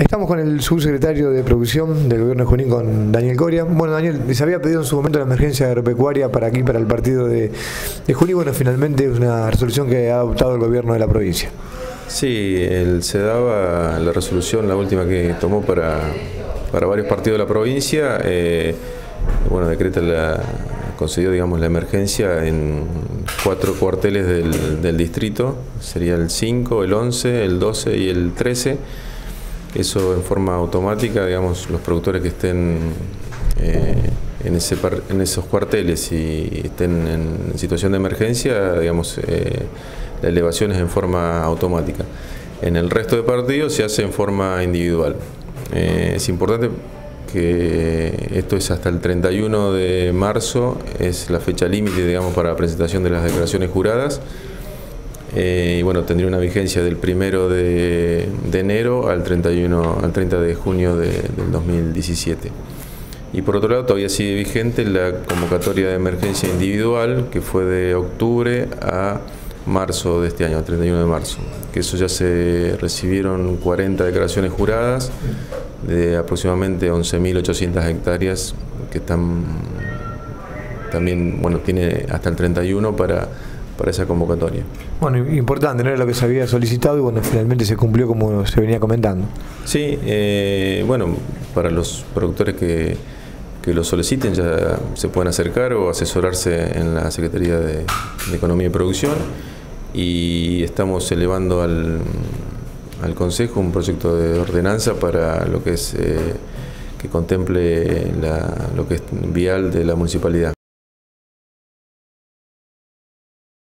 Estamos con el subsecretario de Producción del Gobierno de Junín, con Daniel Coria. Bueno, Daniel, se había pedido en su momento la emergencia agropecuaria para aquí, para el partido de, de Junín. Bueno, finalmente es una resolución que ha adoptado el Gobierno de la provincia. Sí, el, se daba la resolución, la última que tomó para, para varios partidos de la provincia. Eh, bueno, decreta la, concedió digamos, la emergencia en cuatro cuarteles del, del distrito, sería el 5, el 11, el 12 y el 13 eso en forma automática, digamos, los productores que estén eh, en, ese en esos cuarteles y estén en situación de emergencia, digamos, eh, la elevación es en forma automática. En el resto de partidos se hace en forma individual. Eh, es importante que esto es hasta el 31 de marzo, es la fecha límite, digamos, para la presentación de las declaraciones juradas. Eh, y bueno, tendría una vigencia del primero de, enero al 31, al 30 de junio de, del 2017. Y por otro lado, todavía sigue vigente la convocatoria de emergencia individual, que fue de octubre a marzo de este año, 31 de marzo. Que eso ya se recibieron 40 declaraciones juradas de aproximadamente 11.800 hectáreas que están también, bueno, tiene hasta el 31 para para esa convocatoria. Bueno, importante, no era lo que se había solicitado y bueno, finalmente se cumplió como se venía comentando. Sí, eh, bueno, para los productores que, que lo soliciten ya se pueden acercar o asesorarse en la Secretaría de, Economía y Producción y estamos elevando al, al, Consejo un proyecto de ordenanza para lo que es eh, que contemple la, lo que es vial de la municipalidad.